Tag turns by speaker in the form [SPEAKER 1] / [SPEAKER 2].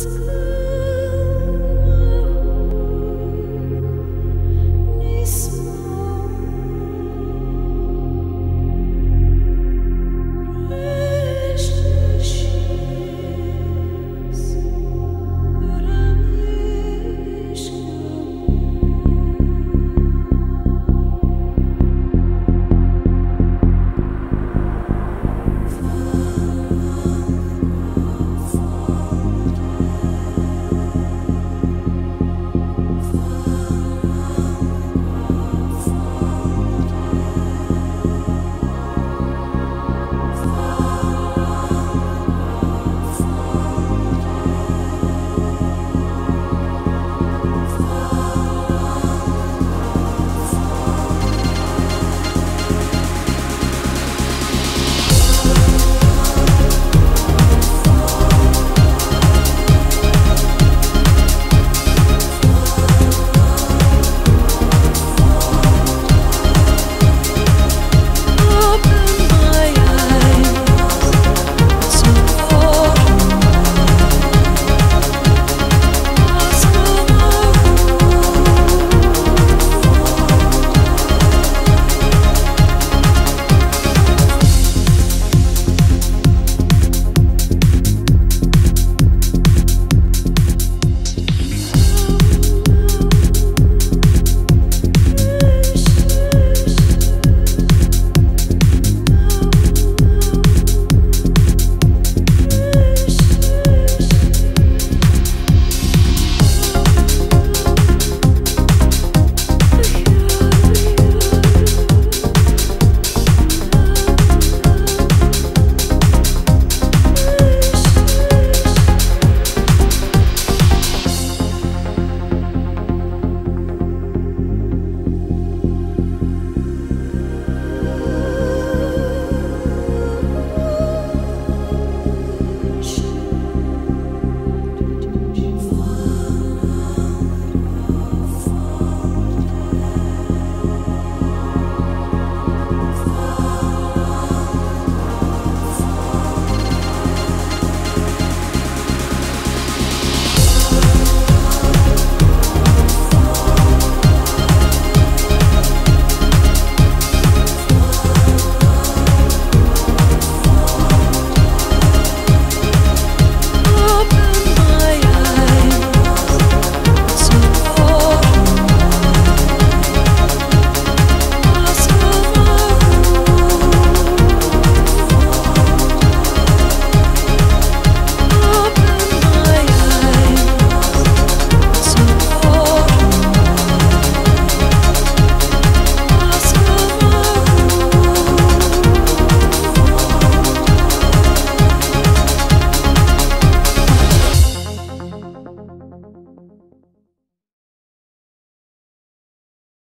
[SPEAKER 1] Podcast.